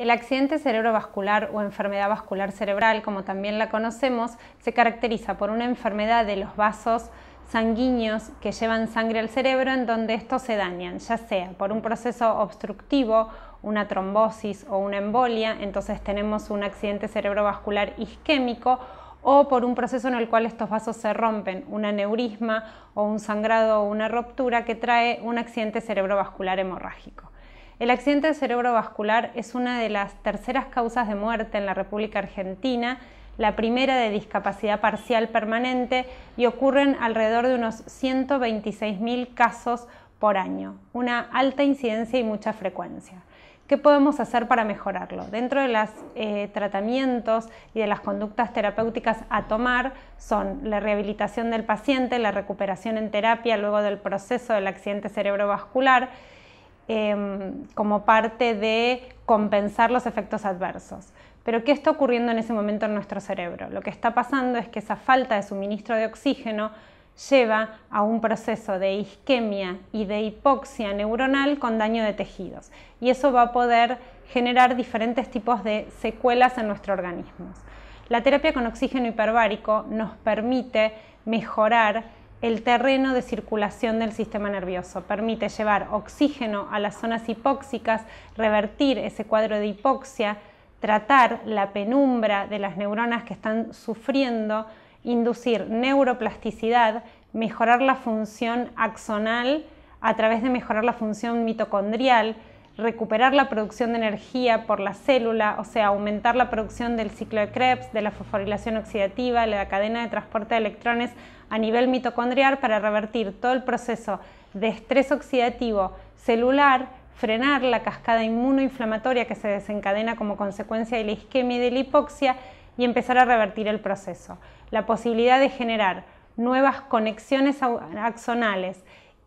El accidente cerebrovascular o enfermedad vascular cerebral, como también la conocemos, se caracteriza por una enfermedad de los vasos sanguíneos que llevan sangre al cerebro en donde estos se dañan, ya sea por un proceso obstructivo, una trombosis o una embolia, entonces tenemos un accidente cerebrovascular isquémico o por un proceso en el cual estos vasos se rompen, un aneurisma o un sangrado o una ruptura que trae un accidente cerebrovascular hemorrágico. El accidente cerebrovascular es una de las terceras causas de muerte en la República Argentina, la primera de discapacidad parcial permanente y ocurren alrededor de unos 126.000 casos por año, una alta incidencia y mucha frecuencia. ¿Qué podemos hacer para mejorarlo? Dentro de los eh, tratamientos y de las conductas terapéuticas a tomar son la rehabilitación del paciente, la recuperación en terapia luego del proceso del accidente cerebrovascular Em, como parte de compensar los efectos adversos. Pero ¿qué está ocurriendo en ese momento en nuestro cerebro? Lo que está pasando es que esa falta de suministro de oxígeno lleva a un proceso de isquemia y de hipoxia neuronal con daño de tejidos. Y eso va a poder generar diferentes tipos de secuelas en nuestro organismo. La terapia con oxígeno hiperbárico nos permite mejorar el terreno de circulación del sistema nervioso. Permite llevar oxígeno a las zonas hipóxicas, revertir ese cuadro de hipoxia, tratar la penumbra de las neuronas que están sufriendo, inducir neuroplasticidad, mejorar la función axonal a través de mejorar la función mitocondrial, recuperar la producción de energía por la célula, o sea, aumentar la producción del ciclo de Krebs, de la fosforilación oxidativa, de la cadena de transporte de electrones a nivel mitocondrial para revertir todo el proceso de estrés oxidativo celular, frenar la cascada inmunoinflamatoria que se desencadena como consecuencia de la isquemia y de la hipoxia y empezar a revertir el proceso. La posibilidad de generar nuevas conexiones axonales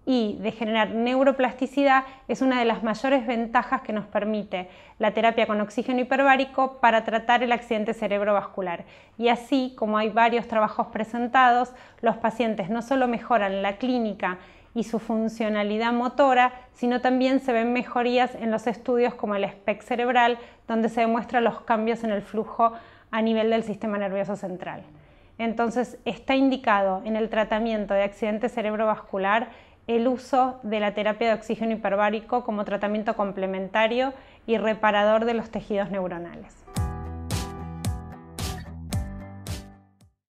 y de generar neuroplasticidad es una de las mayores ventajas que nos permite la terapia con oxígeno hiperbárico para tratar el accidente cerebrovascular. Y así, como hay varios trabajos presentados, los pacientes no solo mejoran la clínica y su funcionalidad motora, sino también se ven mejorías en los estudios como el SPEC cerebral, donde se demuestran los cambios en el flujo a nivel del sistema nervioso central. Entonces, está indicado en el tratamiento de accidente cerebrovascular el uso de la terapia de oxígeno hiperbárico como tratamiento complementario y reparador de los tejidos neuronales.